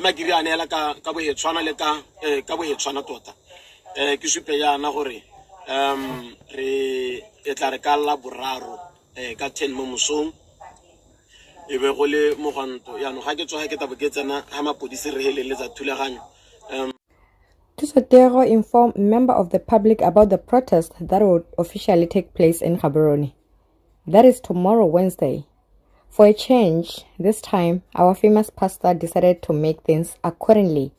makiri a neela ka ka bohetshwana le ka eh, ka bohetshwana tota um ke supe yana gore um re e tla re ka la boraro um ka ten mo mosong e be go le mogwanto yaanong ga ke tsoga ke tabo ke tsena ga mapodisi re heleletsa thulaganyo um Tusotero informed member of the public about the protest that will officially take place in Gaborone. That is tomorrow, Wednesday. For a change, this time our famous pastor decided to make things accordingly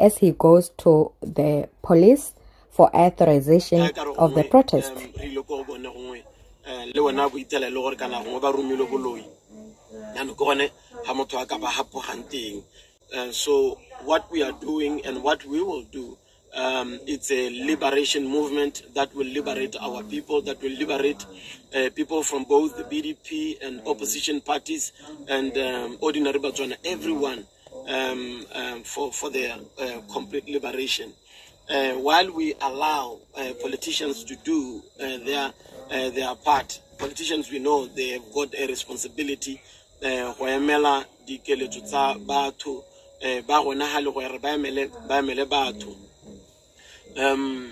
as he goes to the police for authorization of the protest. um, re ile ko go bone gongwe um le wena bo itela e le gore kana gongwe ba romile boloi yaanong ke gone ga motho a ka ba hapogang teng Uh, so what we are doing and what we will do um, it's a liberation movement that will liberate our people, that will liberate uh, people from both the BDP and opposition parties and um, ordinary Botswana, everyone um, um, for, for their uh, complete liberation. Uh, while we allow uh, politicians to do uh, their, uh, their part, politicians we know they have got a responsibility batho ba gona le ba emele batho um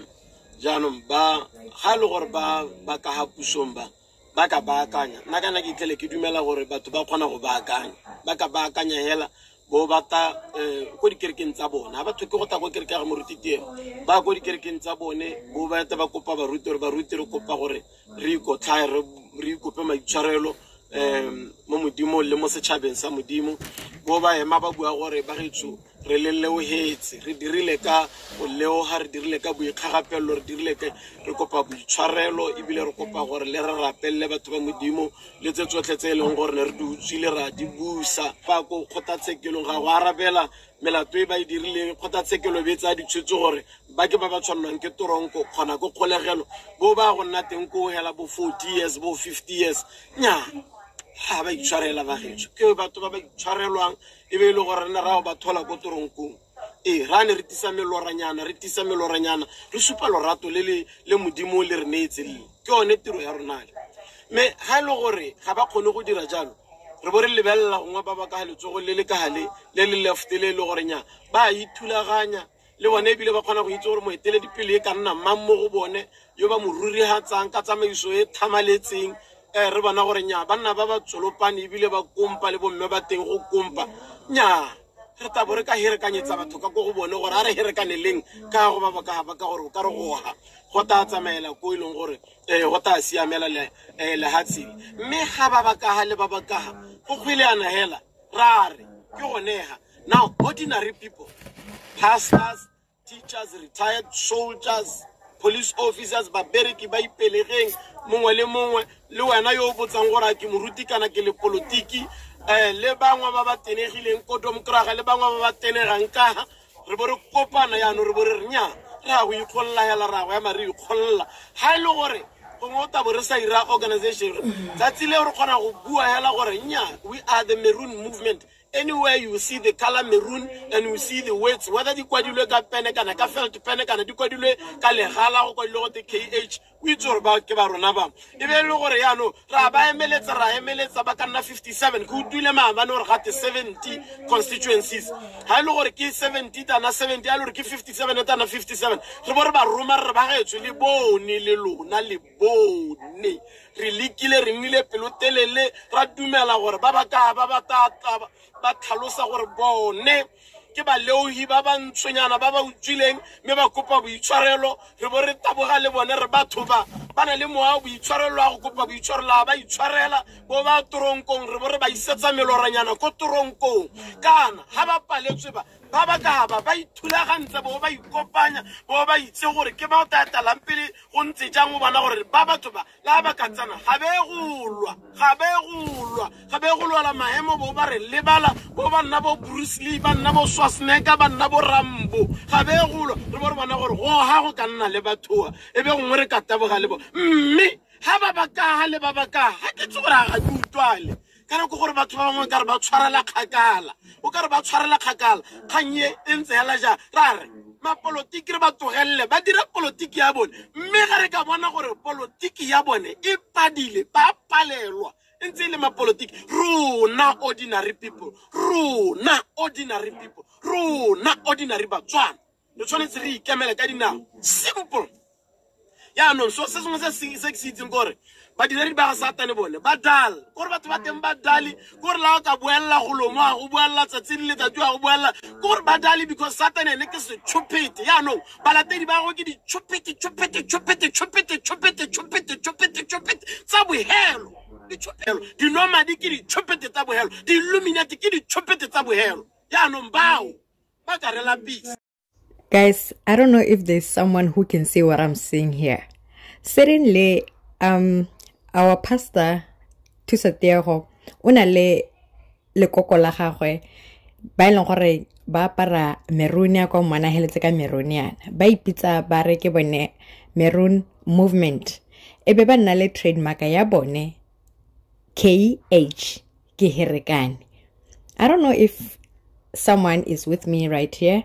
jaanong ba ga le gore ba ba ka ga pusong ba ba ka baakanya nna kana ke itlhele ke dumela gore batho ba kgona go baakanya ba ka baakanya hela bo bata um ko dikerekeng tsa bone. Ga batho ke go ta ko kereke ya ga moruti teng ba ko dikerekeng tsa bone bo baeta ba kopa baruti gore baruti re kopa gore re ikotlhae re ikope maitshwarelo um mo modimong le mo setšhabeng sa modimo bo ba ema ba bua gore ba getso re le re dirile ka re dirile ka re dirile re kopa re kopa gore le re batho ba modimo le tse e leng gore re di utswile ra di busa. Fa ga go arabela melato e ba e dirileng be tsa ditshwetso gore ba ke ba ba tshwannwang ke toronko kgona ko kgolegelo. Bo ba go nna teng ko hela bo forty years bo fifty years ga ba itshwarela bagetso ke batho ba ba itshwarelwang e be e le gore re ne ra go ba thola ko toronkong. Ee ra ne re tisa meloranyana re tisa meloranyana re supa lorato le modimo le re neetse le ke yone tiro ya ronale mme ga e le gore ga ba kgone go dira jalo re bo re lebelela gongwe ba ba ka ga letsogo le le kagale le le lefte le e le gore nya ba ithulaganya le bone ebile ba kgona go itse gore moeteledipele e ka nna mang mo go bone yo ba mo rurigatsang ka tsamaiso e thamaletseng re bona gore nya banna ba ba tsolopane ebile ba kompa le bomme ba teng go kompa nya re tabo re ka herekanyetsa batho ka ko go bone gore a re herekaneleng ka go ba ba ka gore ka re go ta tsamaela ko e leng gore um go ta siamela lehatshedi mme ga ba ba kaga le ba ba kaga go hela ra re ke gonega now ordinary people pastors teachers retired soldiers police officers babereki ba ipelegeng mongwe le mongwe le wena yo o botsang gore a ke moruti kana ke le polotiki um le bangwe ba ba tenegileng ko domkraga le bangwe ba ba tenegang kaga re bo re kopana yaanong re bo re re nya re a go ikgolola hela re a go ema re ikgolola ga e le gore gongwe o tabo re sa ira organization tsatsi re kgona go bua hela gore we are the maroon movement anywhere you see the color maroon and you see the words whether di kwadilwe ka pene kana ka felt pene kana di kwadilwe ka legala go kwadilwe gote kh o itse gore ba ke ba rona bangwe e be le gore yaanong ra ba emeletsa ra emeletsa ba ka nna 57 ke utlwile maabane gore gate 70 constituencies. Ga e le gore ke 70 tana 70 a le gore ke 57 tana 57 re bo re ba roma re ba getswe le bone le lona le bone re lekile re nnile pelotelele ra dumela gore ba ba ka ba ba tata ba tlhalosa gore bone ke baleogi ba ba ntshwenyana ba ba utswileng mme ba kopa boitshwarelo. Re bo re taboga le bone re batho ba ba na le moa boitshwarelo a go kopa boitshwarelo ba itshwarela. Bo ba toronkong re bo re ba isetsa meloranyana ko toronkong. Kana ga ba paletswe ba ba ba ka ba ithulagantse bo ba ikopanya bo ba itse gore ke bao tatalang pele go ntse jang o bona gore ba batho ba la ba ka tsana ga be golwa ga be golwa ga be go lwala maemo bo ba re lebala bo ba nna bo bruce lee ba nna bo swasneka ba nna bo rambo ga be golwa re bo re bona gore go ga go ka nna le bathoa e be gongwe re ka taboga le bo mme ga ba ba kaga le ba ba kaga ga ke tse gore ga ke utlwale kana ko gore batho ba bangwe ka re ba tshwarela kgakala. O ka re ba tshwarela kgakala. Kgang e e ntse hela ja ra re mapolotiki re ba tlogelele ba dira polotiki ya bone. Mme ga re ka bona gore polotiki ya bone e padile ba palelwa. E ntse e le mapolotiki. Rona ordinary people rona ordinary people rona ordinary batswana. Re tshwanetse re ikemele ka dinao. Simple Ya no, so se sengwe se ke se itseng kore badiredi ba ga satane bone ba dala. Kore batho ba teng ba dale kore la ka boelela golomo a go boelela tsatsing le letsatsi a go boelela. Kore ba dale because satane ene ke setshupete yaanong balatedi ba go ke ditshupete-tshupete-tshupete-tshupete-tshupete-tshupete-tshupete-tshupete tsa bohelo. Ditshupelo dinomadi ke ditshupete tsa bohelo. Di-illuminati ke ditshupete tsa bohelo. Yaanong bao ba ka rela peace. Guys, I don't know if there's someone who can see what I'm seeing here. Suddenly, um, our pastor, Thuso Tiego, una le le koko la gagwe ba e leng ba apara meruni ya kwa mwana heletse ka meruni yana ba ipitsa ba ke bone maroon movement. E ba le trademark ya bone KH ke I don't know if someone is with me right here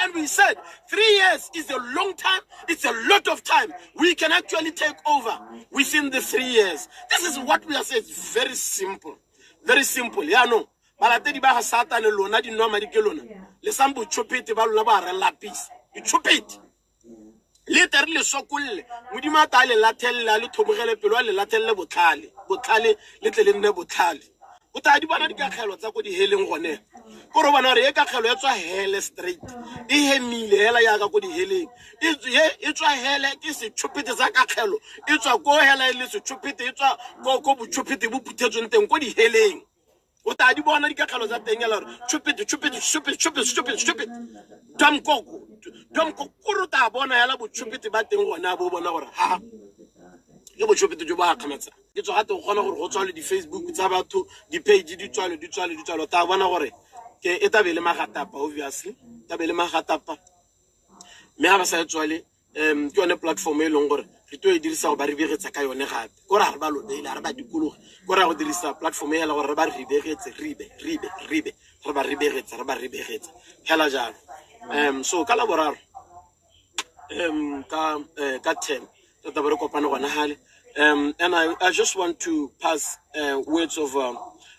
and we said three years is a long time. It's a lot of time. We can actually take over within the three years. This is what we are saying. It's very simple. Very simple. Yaanong balatedi ba ga satane lona dinomadi ke lona. Le sang botšhopete ba lona ba rela pisa ditšhopete le tere le sokolle. Modimo a ta le latlhelele a le thomogele pelo le latlhelele botlhale. Botlhale le tle le nne botlhale o taa di bona dikakgelo tsa ko diheleng gone. Kore o bona gore e kakgelo e tswa hele straight e hemile hela yaka ko diheleng e tswa hele ke setšhopete sa kakgelo e tswa ko hela e le setšhopete e tswa ko botšhopete bo teng ko diheleng o taa di bona dikakgelo tsa teng gore tšhopete tšhopete tšhopete tšhopete domkoko domko kore o taa bona hela botšhopete ba teng bo bona gore ha ke botšhopete jo bo ke tswa gate go kgona gore go tswale di-facebook tsa batho di-page di tswale di tswale di tswale. O taa bona gore ke e tabe le magatapa obviously. Tabe le magatapa mme ga ba sa e tswale um ke yone platform e leng gore re to e dirisa go ba re ka yone gape. Kore ga re ba lodeile ga re ba dikologe. Kore go dirisa platform e hela gore re ba re ba re ba jalo. Um so ka laboraro um ka uh, ka ten re taba re kopane gona gale um and I, I just want to pass uh, words of uh,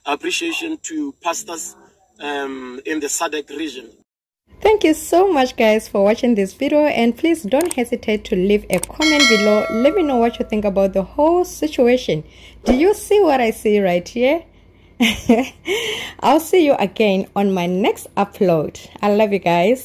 appreciation to pastors um, in the SADC region Thank you so much guys for watching this video and please don't hesitate to leave a comment below. Let me know what you think about the whole situation. Do you see what I see right here? I'll see you again on my next upload. I love you guys.